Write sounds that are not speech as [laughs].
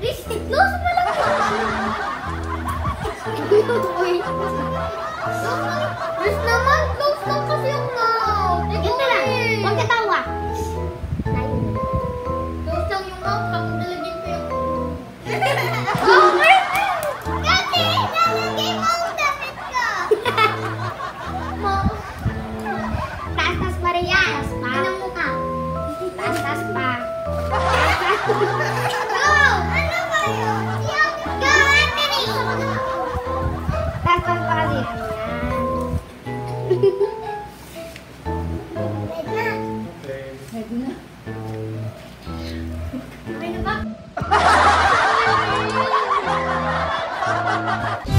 This close mo lang Uy. Yes naman, close lang kasi yung mouth. Ganito lang, huwag katawa. Close lang yung mouth, kapag nalagyan ko yung... Okay! Kasi, nalagay mo ang damit ko. Taas-taas pa rin yan. Anong mukha? Taas-taas pa. Go! Bye. [laughs]